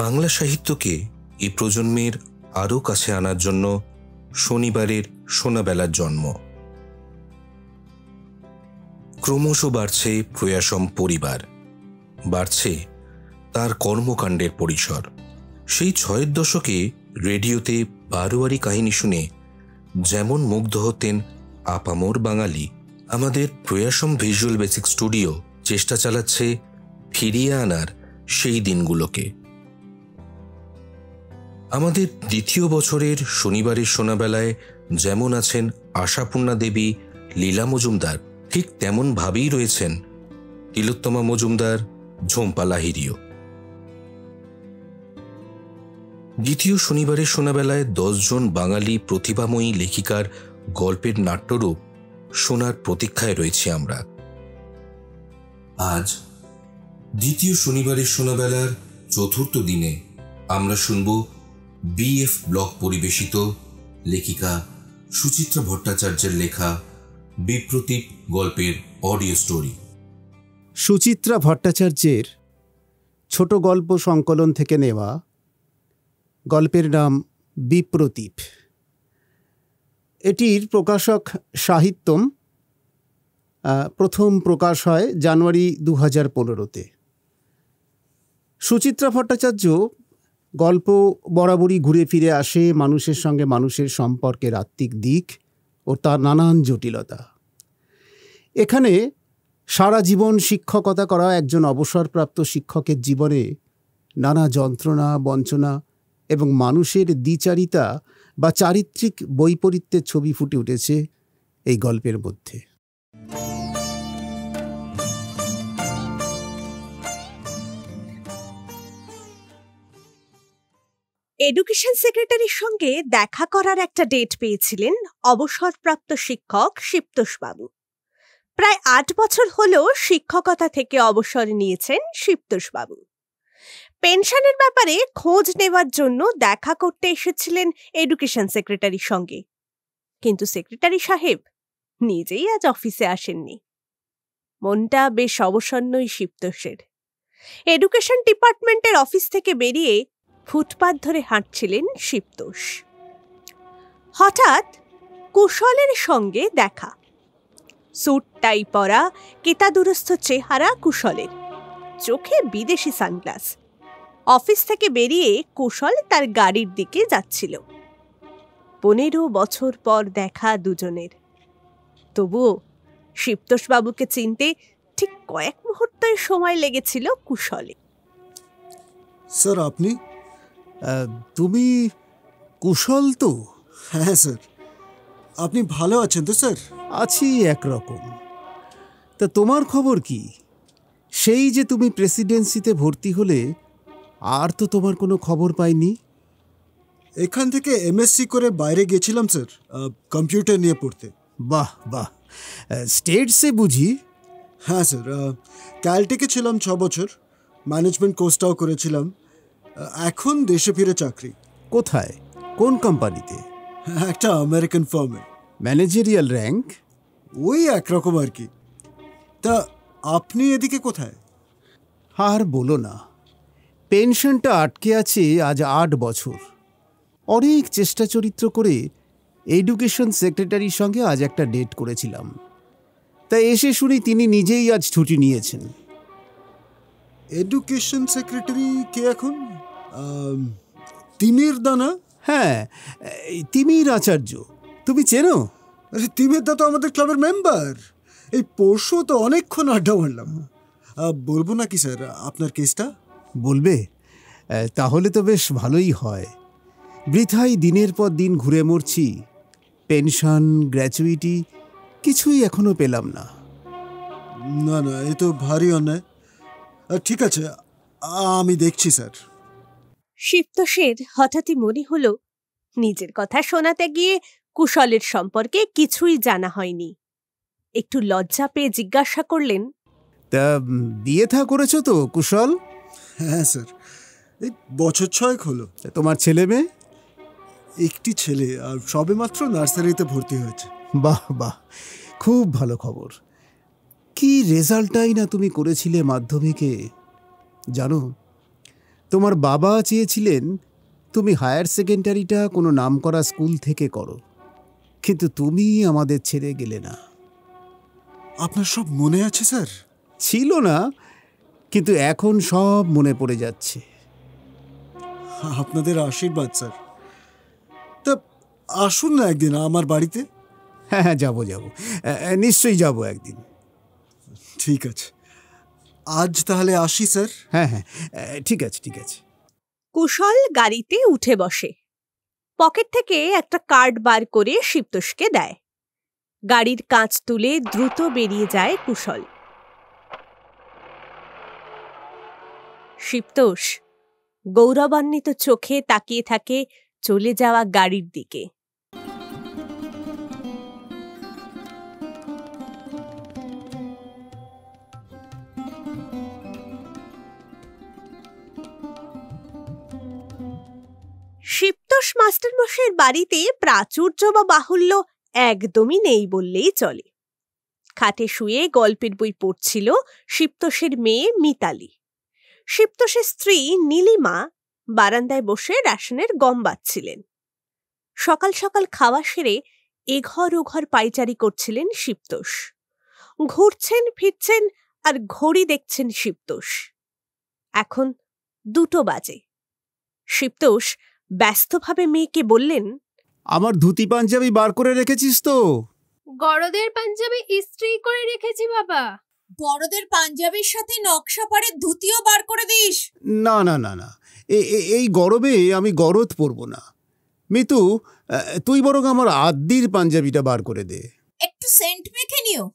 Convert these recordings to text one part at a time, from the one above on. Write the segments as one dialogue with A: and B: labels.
A: বাংলা সাহিত্যকে এই প্রজন্মের আরও কাছে আনার জন্য শনিবারের সোনাবেলার জন্ম। ক্রমশ বাড়ছে প্রয়াসম পরিবার। বাড়ছে তার কর্মকাণ্ডের পরিসর। সেই ছয়ের দশকে রেডিওতে বারোয়ারি কাহিনী শুনে যেমন মুগ্ধ হতেন আপামোর বাঙালি, আমাদের প্রয়াসম ভিজুয়াল বেসিক স্টুডিও চেষ্টা চালাচ্ছে ফিরিয়ে আনার সেই দিনগুলোকে। আমাদের দ্বিতীয় বছরের শনিবারের সোনাবেলায় যেমন আছেন আশাপূর্ণা দেবী, লীলা মজুমদার, ঠিক তেমন ভাবেই রয়েছেন তিলোত্তমা মজুমদার ঝোম্পা লাহিরিও দ্বিতীয় শনিবারের সোনাবেলায় দশজন বাঙালি প্রতিভাময়ী লেখিকার গল্পের নাট্যরূপ শোনার প্রতীক্ষায় রয়েছি আমরা। আজ দ্বিতীয় শনিবারের সোনাবেলার চতুর্থ দিনে আমরা শুনব বিএফ ব্লক পরিবেশিত, লেখিকা সুচিত্রা ভট্টাচার্যের লেখা বিপ্রতীপ গল্পের অডিও স্টোরি।
B: সুচিত্রা ভট্টাচার্যের ছোট গল্প সংকলন থেকে নেওয়া গল্পের নাম বিপ্রতীপ। এটির প্রকাশক সাহিত্যম প্রথম প্রকাশ হয় জানুয়ারি দু হাজার পনেরোতে। সুচিত্রা ভট্টাচার্য গল্প বরাবরই ঘুরে ফিরে আসে মানুষের সঙ্গে মানুষের সম্পর্কের আত্মিক দিক ও তার নানান জটিলতা। এখানে সারা জীবন শিক্ষকতা করা একজন অবসরপ্রাপ্ত শিক্ষকের জীবনে নানা যন্ত্রণা, বঞ্চনা এবং মানুষের দ্বিচারিতা বা চারিত্রিক বৈপরীত্যের ছবি ফুটে উঠেছে এই গল্পের মধ্যে।
C: এডুকেশন সেক্রেটারির সঙ্গে দেখা করার একটা ডেট পেয়েছিলেন অবসরপ্রাপ্ত শিক্ষক শিপ্তোষবাবু প্রায় আট বছর হলো শিক্ষকতা থেকে অবসর নিয়েছেন শিপ্তোষবাবু পেনশনের ব্যাপারে খোঁজ নেওয়ার জন্য দেখা করতে এসেছিলেন এডুকেশন সেক্রেটারির সঙ্গে। কিন্তু সেক্রেটারি সাহেব নিজেই আজ অফিসে আসেননি। মনটা বেশ অবসন্নই শিপ্তোষের। এডুকেশন ডিপার্টমেন্টের অফিস থেকে বেরিয়ে ফুটপাত ধরে হাঁটছিলেন শিপ্তোষ হঠাৎ কুশলের সঙ্গে দেখা। স্যুট টাই পরা কেতাদুরস্থ চেহারা কুশলের। চোখে বিদেশি সানগ্লাস। অফিস থেকে বেরিয়ে কুশল তার গাড়ির দিকে যাচ্ছিল। পনেরো বছর পর দেখা দুজনের। তবুও শিপ্তোষবাবুকে চিনতে ঠিক কয়েক মুহূর্তের সময় লেগেছিল কুশলে।
D: স্যার, আপনি
B: তুমি কুশল তো?
D: হ্যাঁ স্যার। আপনি ভালো আছেন তো স্যার?
B: আছি একরকম। তা তোমার খবর কি? সেই যে তুমি প্রেসিডেন্সিতে ভর্তি হলে আর তো তোমার কোনো খবর পাইনি?
D: এখান থেকে এমএসসি করে বাইরে গেছিলাম স্যার কম্পিউটার নিয়ে পড়তে।
B: বাহ বাহ। স্টেটসে বুঝি?
D: হ্যাঁ স্যার ক্যালটেকে ছিলাম ছ বছর। ম্যানেজমেন্ট কোর্সটাও করেছিলাম। এখন দেশে ফিরে চাকরি।
B: কোথায়? কোন কোম্পানিতে?
D: একটা আমেরিকান ফার্মে
B: ম্যানেজেরিয়াল র্যাঙ্ক
D: ওই একরকম আর কি। তা আপনি এদিকে কোথায়?
B: আর বলো না। পেনশনটা আটকে আছে আজ আট বছর। অনেক চেষ্টা চরিত্র করে এডুকেশন সেক্রেটারির সঙ্গে আজ একটা ডেট করেছিলাম। তাই এসে শুনি তিনি নিজেই আজ ছুটি নিয়েছেন।
D: এডুকেশন সেক্রেটারি কে এখন? তিমির দানা
B: হ্যাঁ তিমির আচার্য। তুমি চেনো?
D: আরে তিমির দা তো আমাদের ক্লাবের মেম্বার এই পরশু তো অনেকক্ষণ আড্ডা মারলাম। বলব নাকি স্যার আপনার কেসটা
B: বলবে। তাহলে তো বেশ ভালোই হয়। বৃথাই দিনের পর দিন ঘুরে মরছি। পেনশন গ্র্যাচুইটি কিছুই এখনও পেলাম না।
D: না না এ তো ভারী অন্যায়। ঠিক আছে আমি দেখছি স্যার।
C: শিপ্তসের হঠাৎই মনে হলো নিজের কথা শোনাতে গিয়ে কুশলের সম্পর্কে কিছুই জানা হয়নি। একটু লজ্জা পেয়ে জিজ্ঞাসা করলেন
B: তা বিয়ে থা করেছ তো কুশল?
D: হ্যাঁ স্যার। এই বছর ছয়েক হলো।
B: তোমার ছেলে মেয়ে?
D: একটি ছেলে আর সবে মাত্র নার্সারিতে ভর্তি হয়েছে।
B: বাহ বাহ। খুব ভালো খবর। কি রেজাল্টটাই না তুমি করেছিলে মাধ্যমিকে? জানো তোমার বাবা চেয়েছিলেন তুমি হায়ার সেকেন্ডারিটা কোনো নামকরা স্কুল থেকে করো কিন্তু তুমি আমাদের ছেড়ে গেলে না।
D: আপনার সব মনে আছে স্যার?
B: ছিল না কিন্তু এখন সব মনে পড়ে যাচ্ছে।
D: আপনাদের আশীর্বাদ স্যার। তা আসুন না একদিন আমার বাড়িতে।
B: হ্যাঁ হ্যাঁ যাব যাব। নিশ্চয়ই যাব একদিন।
D: ঠিক আছে। আজ তাহলে আসি স্যার?
B: হ্যাঁ হ্যাঁ। ঠিক আছে ঠিক আছে।
C: কুশল গাড়িতে উঠে বসে। পকেট থেকে একটা কার্ড বার করে শিবতোষকে দেয়। গাড়ির কাঁচ তুলে দ্রুত বেরিয়ে যায় কুশল। শিবতোষ গৌরবান্বিত চোখে তাকিয়ে থাকে চলে যাওয়া গাড়ির দিকে। শিবতোষ মাস্টারমশাইয়ের বাড়িতে প্রাচুর্য বা বাহুল্য একদমই নেই বললেই চলে। খাটে শুয়ে গল্পের বই পড়ছিল শিবতোষের মেয়ে মিতালি। শিবতোষের স্ত্রী নীলিমা বারান্দায় বসে রেশনের গম বাচ্ছিলেন সকাল সকাল খাওয়া সেরে এঘর ওঘর পাইচারি করছিলেন শিবতোষ। ঘুরছেন, ফিরছেন আর ঘড়ি দেখছেন শিবতোষ। এখন দুটো বাজে। শিবতোষ ব্যস্তভাবে মেয়েকে বললেন
B: আমার ধুতি পাঞ্জাবি বার করে রেখেছিস তো।
E: গরদের পাঞ্জাবি ইস্ত্রি করে রেখেছি বাবা।
F: বড়দের পাঞ্জাবির সাথে নকশা পাড়ের ধুতিও বার করে দিস।
B: না না না না। এ- এ- এই গরমে আমি গরদ পরব না। মিতু তুই বরং আমার আদ্যির পাঞ্জাবিটা বার করে দে।
F: একটু সেন্ট মেখে নিও।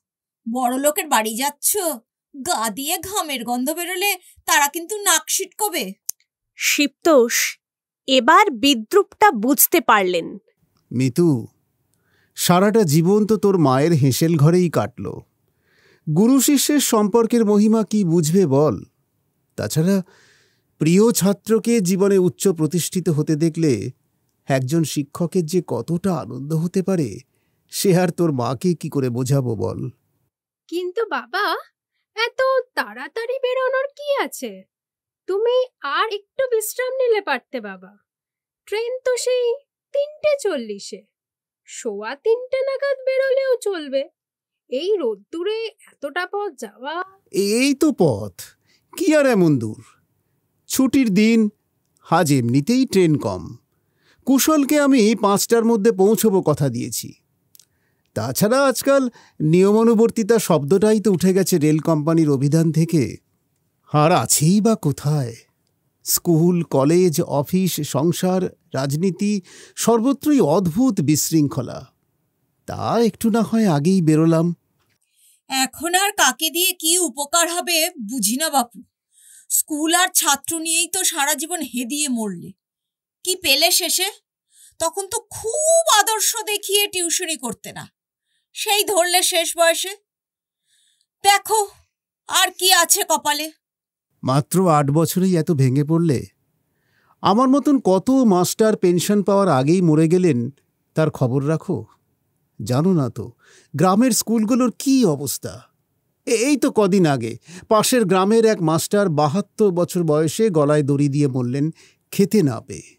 F: বড় লোকের বাড়ি যাচ্ছ গা দিয়ে ঘামের গন্ধ বেরোলে তারা কিন্তু নাক সিটকবে।
C: শিবতোষ এবার বিদ্রুপটা বুঝতে পারলেন।
B: মিতু সারাটা জীবন তো তোর মায়ের হেঁসেল ঘরেই কাটল। গুরু শিষ্যের সম্পর্কের মহিমা কি বুঝবে বল? তাছাড়া প্রিয় ছাত্রকে জীবনে উচ্চ প্রতিষ্ঠিত হতে দেখলে একজন শিক্ষকের যে কতটা আনন্দ হতে পারে সে আর তোর মাকে কি করে বোঝাবো বল?
E: কিন্তু বাবা এত তাড়াতাড়ি বেরোনোর কি আছে? তুমি আর একটু বিশ্রাম নিলে পারতে, বাবা। ট্রেন তো সেই তিনটে চল্লিশে। সোয়া তিনটে নাগাদ বেরোলেও চলবে। এই রোদ্দুরে এতটা পথ যাওয়া
B: এই তো পথ। কি আর এমন দূর? ছুটির দিন আজ এমনিতেই ট্রেন কম। কুশলকে আমি পাঁচটার মধ্যে পৌঁছবো কথা দিয়েছি। তাছাড়া আজকাল নিয়মানুবর্তিতা শব্দটাই তো উঠে গেছে রেল কোম্পানির অভিধান থেকে। আর আছেই বা কোথায়? স্কুল, কলেজ, অফিস, সংসার, রাজনীতি সর্বত্রই অদ্ভুত বিশৃঙ্খলা। তা একটু না হয় আগেই বেরোলাম।
F: এখন আর কাকে দিয়ে কি উপকার হবে বুঝি না বাপু। স্কুল আর ছাত্র নিয়েই তো সারা জীবন হেদিয়ে মরলে। কি পেলে শেষে? তখন তো খুব আদর্শ দেখিয়ে টিউশনি করতে না। সেই ধরলে শেষ বয়সে। দেখো, আর কি আছে কপালে?
B: মাত্র আট বছরেই এত ভেঙে পড়লে? আমার মতন কত মাস্টার পেনশন পাওয়ার আগেই মরে গেলেন তার খবর রাখো। জানো না তো গ্রামের স্কুলগুলোর কি অবস্থা? এ- এই তো কদিন আগে পাশের গ্রামের এক মাস্টার বাহাত্তর বছর বয়সে গলায় দড়ি দিয়ে বললেন খেতে না পেয়ে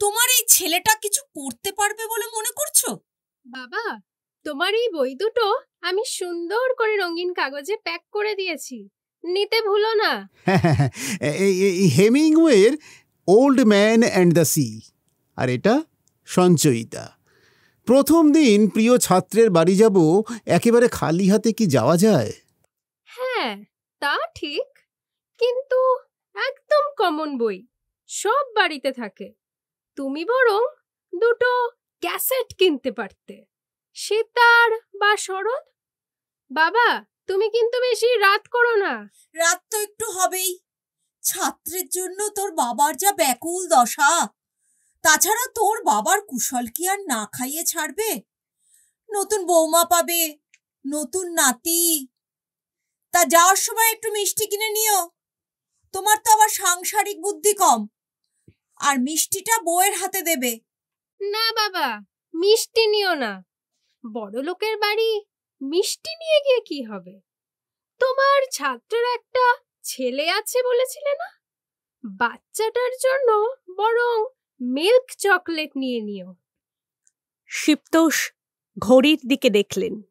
F: তোমার এই ছেলেটা কিছু করতে পারবে বলে মনে করছ?
E: বাবা তোমার এই বই দুটো আমি সুন্দর করে রঙিন কাগজে প্যাক করে দিয়েছি। নিতে ভুলো না।
B: হেমিংওয়ের old man and the sea. আর এটা সঞ্চয়িতা। প্রথম দিন প্রিয় ছাত্রের বাড়ি যাব একেবারে খালি হাতে কি যাওয়া যায়?
E: হ্যাঁ তা ঠিক। কিন্তু একদম কমন বই সব বাড়িতে থাকে। তুমি বরং দুটো ক্যাসেট কিনতে পারতে। সীতার বা শরৎ? বাবা তুমি কিন্তু বেশি রাত করো না।
F: রাত তো একটু হবেই। ছাত্রের জন্য তোর বাবার যা ব্যাকুল দশা। তাছাড়া তোর বাবার কুশল কি আর না খাইয়ে ছাড়বে? নতুন বৌমা পাবে নতুন নাতি। তা যাওয়ার সময় একটু মিষ্টি কিনে নিও। তোমার তো আবার সাংসারিক বুদ্ধি কম। আর মিষ্টিটা বউয়ের হাতে দেবে।
E: না বাবা মিষ্টি নিও না। বড় লোকের বাড়ি মিষ্টি নিয়ে গিয়ে কি হবে? তোমার ছাত্রের একটা ছেলে আছে বলেছিলে না? বাচ্চাটার জন্য বরং মিল্ক চকলেট নিয়ে নিও।
C: শিপ্তোষ ঘড়ির দিকে দেখলেন।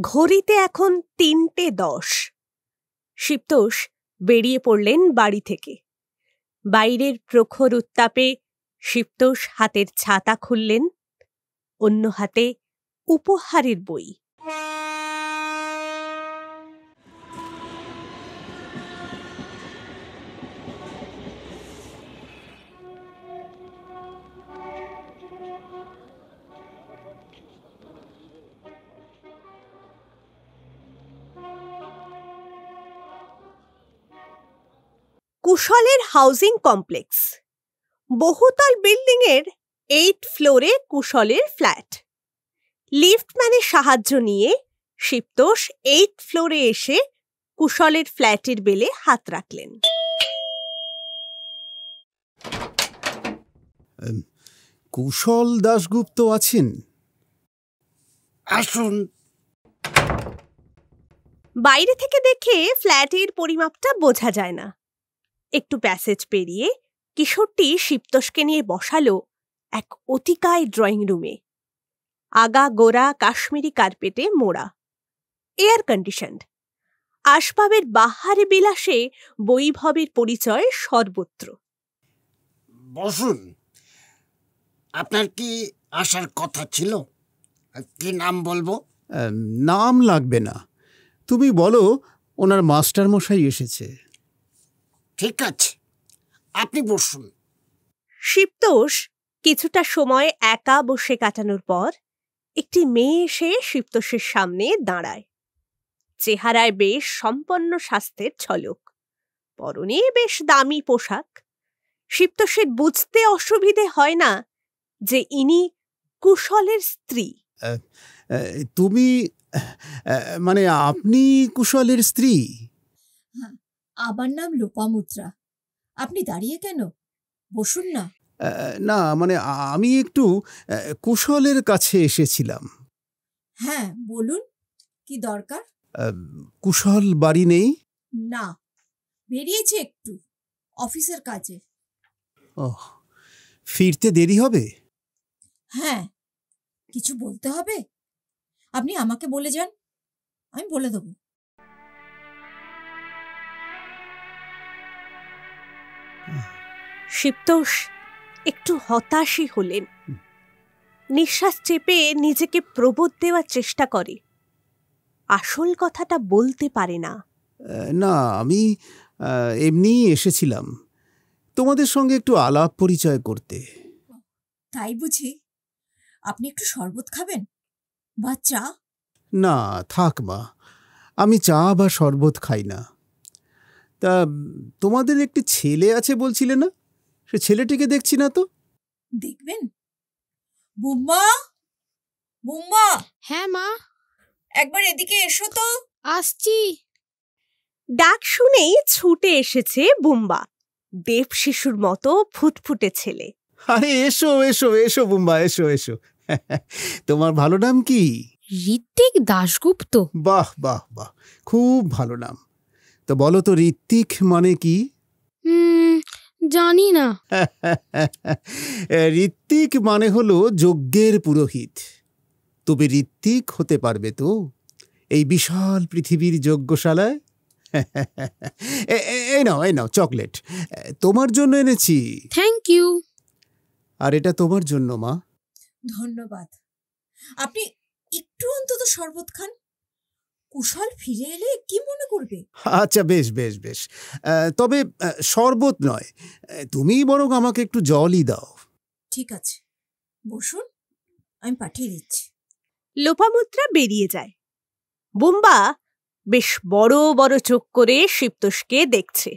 C: ঘড়িতে এখন তিনটে দশ। শিপ্তোষ বেরিয়ে পড়লেন বাড়ি থেকে। বাইরের প্রখর উত্তাপে শিপ্তোষ হাতের ছাতা খুললেন, অন্য হাতে উপহারের বই। কুশলের হাউজিং কমপ্লেক্স। বহুতল বিল্ডিং এর এইট ফ্লোরে কুশলের ফ্ল্যাট। লিফটম্যানের সাহায্য নিয়ে শিপ্তোষ এইট ফ্লোরে এসে কুশলের ফ্ল্যাটের বেলে হাত রাখলেন।
B: কুশল দাশগুপ্ত আছেন?
G: আসুন।
C: বাইরে থেকে দেখে ফ্ল্যাটের পরিমাপটা বোঝা যায় না। একটু প্যাসেজ পেরিয়ে কিশোরটি শিপ্তোষকে নিয়ে বসালো এক অতিকায় ড্রয়িং রুমে আগা গোড়া কাশ্মীরি কার্পেটে মোড়া। এয়ার কন্ডিশনড আসবাবের বাহারে বিলাসে বৈভবের পরিচয় সর্বত্র।
G: বসুন আপনার কি আসার কথা ছিল? কি নাম বলব?
B: নাম লাগবে না। তুমি বলো ওনার মাস্টার মশাই এসেছে।
G: ঠিক আছে আপনি বসুন।
C: শিপ্তোষ কিছুটা সময় একা বসে কাটানোর পর একটি মেয়ে এসে শিপ্তোষের সামনে দাঁড়ায়। চেহারায় বেশ সম্পন্ন স্বাস্থ্যের ছলক পরনে বেশ দামি পোশাক। শিপ্তোষের বুঝতে অসুবিধে হয় না যে ইনি কুশলের স্ত্রী।
B: তুমি মানে আপনি কুশলের স্ত্রী?
F: আমার নাম লোপামুদ্রা আপনি দাঁড়িয়ে কেন? বসুন না।
B: না মানে আমি একটু কুশলের কাছে এসেছিলাম।
F: হ্যাঁ বলুন কি দরকার?
B: কুশল বাড়ি নেই?
F: না বেরিয়েছে একটু অফিসের কাজে।
B: ওহ ফিরতে দেরি হবে?
F: হ্যাঁ কিছু বলতে হবে? আপনি আমাকে বলে যান আমি বলে দেবো।
C: শিপ্তোষ একটু হতাশই হলেন। নিঃশ্বাস চেপে নিজেকে প্রবোধ দেওয়ার চেষ্টা করে। আসল কথাটা বলতে পারে না।
B: না আমি আহ, এমনিই এসেছিলাম। তোমাদের সঙ্গে একটু আলাপ পরিচয় করতে।
F: তাই বুঝি? আপনি একটু শরবত খাবেন? বা চা?
B: না থাক মা আমি চা বা শরবত খাই না। তা তোমাদের একটি ছেলে আছে বলছিলে না? সে ছেলেটিকে দেখছি না তো।
F: দেখবেন? বুম্মা? বুম্মা?
E: হ্যাঁ মা।
F: একবার এদিকে এসো তো।
E: আসছি।
C: ডাক শুনেই ছুটে এসেছে বুম্বা দেব শিশুর মতো ফুটফুটে ছেলে।
B: আরে এসো এসো এসো বুম্বা এসো এসো। তোমার ভালো নাম কি?
E: ঋত্বিক দাশগুপ্ত।
B: বাহ বাহ বাহ খুব ভালো নাম। তো বলো তো ঋত্বিক মানে কি?
E: হুম জানি না।
B: ঋত্বিক মানে হলো যজ্ঞের পুরোহিত। তবে ঋত্বিক হতে পারবে তো এই বিশাল পৃথিবীর যজ্ঞশালায়? এ- এ- এই নাও এই নাও চকলেট। তোমার জন্য এনেছি।
E: থ্যাংক ইউ
B: আর এটা তোমার জন্য মা।
F: ধন্যবাদ। আপনি একটু অন্তত শরবত খান। কুশল ফিরে এলে কি মনে করবে?
B: আচ্ছা বেশ বেশ বেশ। তবে শরবত নয়। তুমিই বরং আমাকে একটু জলই দাও।
F: ঠিক আছে। বসুন আমি পাঠিয়ে দিচ্ছি।
C: লোপামুদ্রা বেরিয়ে যায়। বুম্বা বেশ বড় বড় চোখ করে শিপ্তোষকে দেখছে।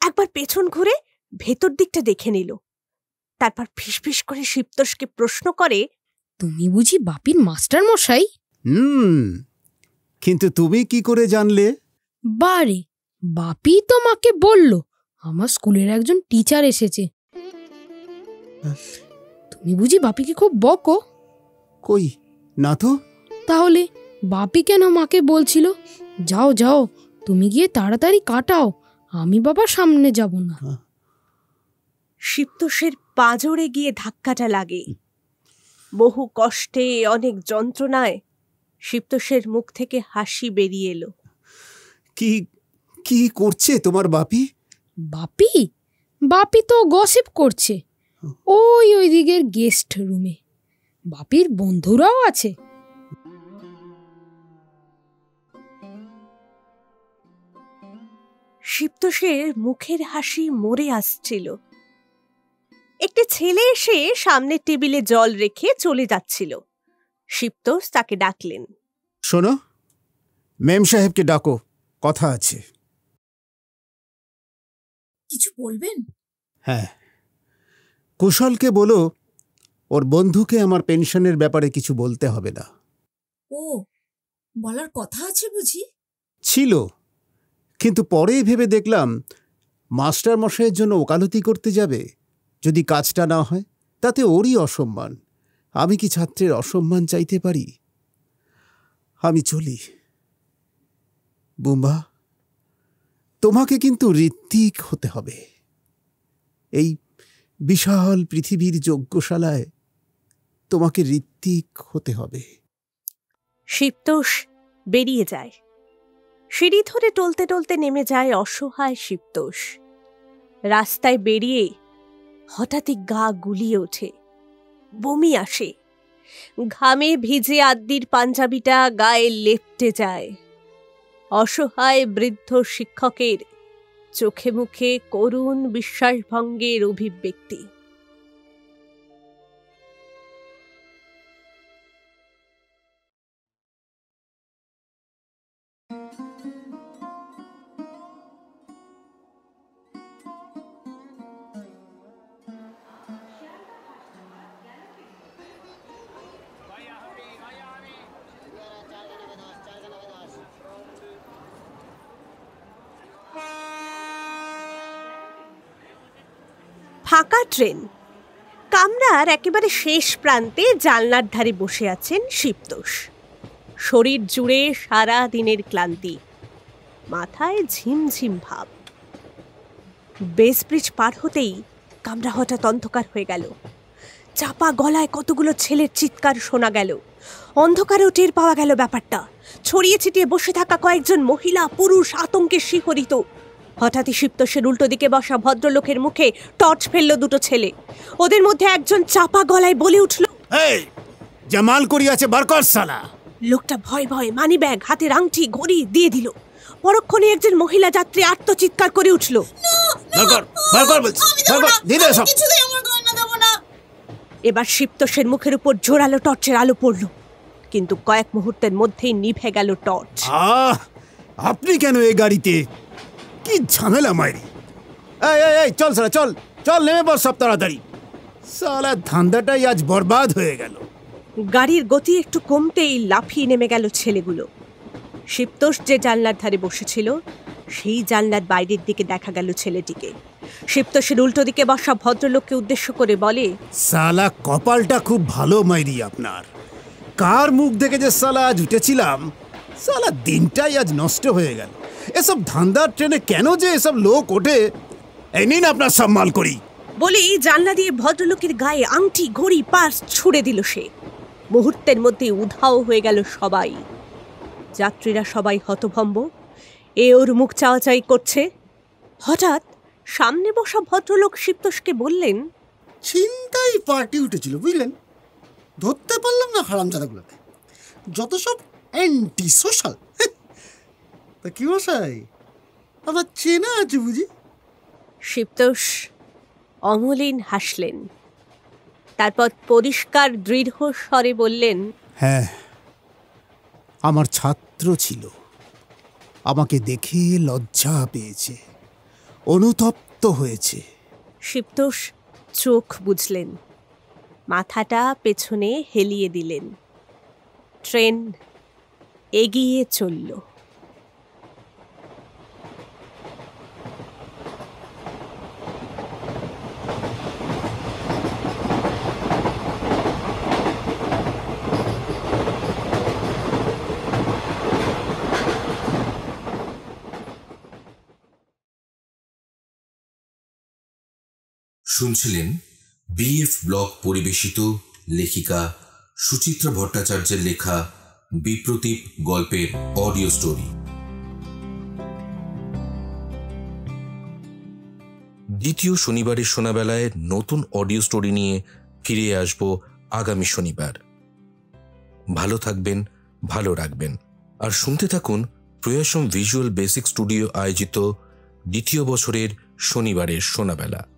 C: একবার পেছন ঘুরে ভেতর দিকটা দেখে নিল। তারপর ফিসফিস করে শিপ্তোষকে প্রশ্ন করে
E: তুমি বুঝি বাপির মাস্টার মশাই
B: হুম। কিন্তু তুমি কি করে জানলে?
E: বারে বাপি তো মাকে বলল আমার স্কুলের একজন টিচার এসেছে। তুমি বুঝি বাপিকে খুব বকো?
B: কই? না তো।
E: তাহলে বাপি কেন মাকে বলছিল? যাও যাও তুমি গিয়ে তাড়াতাড়ি কাটাও
H: আমি বাবা সামনে যাব না।
C: শিপ্তোষের পাঁজরে গিয়ে ধাক্কাটা লাগে। বহু কষ্টে অনেক যন্ত্রণায় শিপ্তোষের মুখ থেকে হাসি বেরিয়ে এলো।
B: কি কি করছে তোমার বাপি?
H: বাপি? বাপি তো গসিপ করছে। ওই ওই দিকের গেস্ট রুমে। বাপির বন্ধুরাও আছে।
C: শিপ্তোষের মুখের হাসি মরে আসছিল। একটি ছেলে এসে সামনের টেবিলে জল রেখে চলে যাচ্ছিল। শিপ্তোষ তাকে ডাকলেন।
B: শোনো মেম সাহেবকে ডাকো কথা আছে।
F: কিছু বলবেন?
B: হ্যাঁ। কুশলকে বলো ওর বন্ধুকে আমার পেনশনের ব্যাপারে কিছু বলতে হবে না।
F: ও বলার কথা আছে বুঝি?
B: ছিল কিন্তু পরেই ভেবে দেখলাম মাস্টার মশাইয়ের জন্য ওকালতি করতে যাবে যদি কাজটা না হয় তাতে ওরই অসম্মান। আমি কি ছাত্রের অসম্মান চাইতে পারি? আমি চলি। বুম্বা, তোমাকে কিন্তু ঋত্বিক হতে হবে। এই বিশাল পৃথিবীর যজ্ঞশালায় তোমাকে ঋত্বিক হতে হবে।
C: শিপ্তোষ বেরিয়ে যায়। সিঁড়ি ধরে টলতে টলতে নেমে যায় অসহায় শিপ্তোষ। রাস্তায় বেরিয়ে হঠাৎই গা গুলিয়ে ওঠে। বমি আসে। ঘামে ভিজে আদ্দির পাঞ্জাবিটা গায়ে লেপটে যায়। অসহায় বৃদ্ধ শিক্ষকের চোখে মুখে করুণ বিশ্বাসভঙ্গের অভিব্যক্তি। ট্রেন। কামরার একেবারে শেষ প্রান্তে জানলার ধারে বসে আছেন শিবতোষ শরীর জুড়ে সারা দিনের ক্লান্তি। মাথায় ঝিমঝিম ভাব। বেস ব্রিজ পার হতেই কামরা হঠাৎ অন্ধকার হয়ে গেল। চাপা গলায় কতগুলো ছেলের চিৎকার শোনা গেল। অন্ধকারেও টের পাওয়া গেল ব্যাপারটা। ছড়িয়ে ছিটিয়ে বসে থাকা কয়েকজন মহিলা, পুরুষ, আতঙ্কে শিহরিত। হঠাৎই শিপ্তসের উল্টো দিকে বসা ভদ্রলোকের মুখে টর্চ ফেলল দুটো ছেলে। ওদের মধ্যে একজন চাপা গলায় বলে উঠল
B: এই জামাল করি আছে বারকর সালা
C: লোকটা ভয় ভয় মানি ব্যাগ হাতের আংটি ঘড়ি দিয়ে দিল। পরক্ষণে একজন মহিলা যাত্রী আত্মচিৎকার করে উঠল এবার শিপ্তসের মুখের উপর জোরালো টর্চের আলো পড়ল কিন্তু কয়েক মুহূর্তের মধ্যেই নিভে গেল টর্চ।
B: আপনি কেন এই গাড়িতে কি ঝামেলা মাইরি? এই এই এই চল সালা চল চল নেমে বস সব তাড়াতাড়ি। সালা ধান্দাটাই আজ বরবাদ হয়ে গেল।
C: গাড়ির গতি একটু কমতেই লাফিয়ে নেমে গেল ছেলেগুলো। শিবতোষ যে জানলার ধারে বসেছিল সেই জানলার বাইরের দিকে দেখা গেল ছেলেটিকে। শিবতোষের উল্টো দিকে বসা ভদ্রলোককে উদ্দেশ্য করে বলে
B: সালা কপালটা খুব ভালো মাইরি আপনার। কার মুখ দেখে যে সালা আজ উঠেছিলাম? সালা দিনটাই আজ নষ্ট হয়ে গেল। এসব ধান্দার ট্রেনে কেন যে এসব লোক ওঠে? এই নিন আপনার সম্মান করি।
C: বলেই জানলা দিয়ে ভদ্রলোকের গায়ে আংটি ঘড়ি পার্স ছুড়ে দিল সে। মুহূর্তের মধ্যে উধাও হয়ে গেল সবাই। যাত্রীরা সবাই হতভম্ব। এ ওর মুখ চাওয়াচাই করছে। হঠাৎ সামনে বসা ভদ্রলোক শিবতোষকে বললেন
D: চিন্তাই পার্টি উঠেছিল বুঝলেন? ধরতে পারলাম না হারামজাদাগুলোকে। যত সব অ্যান্টি সোশ্যাল তা কি মশাই? আমার চেনা আছে বুঝি?
C: শিবতোষ অমলিন হাসলেন। তারপর পরিষ্কার দৃঢ় স্বরে বললেন
B: হ্যাঁ আমার ছাত্র ছিল। আমাকে দেখে লজ্জা পেয়েছে অনুতপ্ত হয়েছে।
C: শিবতোষ চোখ বুঝলেন মাথাটা পেছনে হেলিয়ে দিলেন। ট্রেন এগিয়ে চলল।
A: শুনছিলেন বিএফ ব্লগ পরিবেশিত লেখিকা সুচিত্রা ভট্টাচার্যের লেখা বিপ্রতীপ গল্পের অডিও স্টোরি। দ্বিতীয় শনিবারের শোনাবেলায় নতুন অডিও স্টোরি নিয়ে ফিরে আসব আগামী শনিবার। ভালো থাকবেন, ভালো রাখবেন। আর শুনতে থাকুন প্রয়াসম ভিজুয়াল বেসিক স্টুডিও আয়োজিত দ্বিতীয় বছরের শনিবারের শোনাবেলা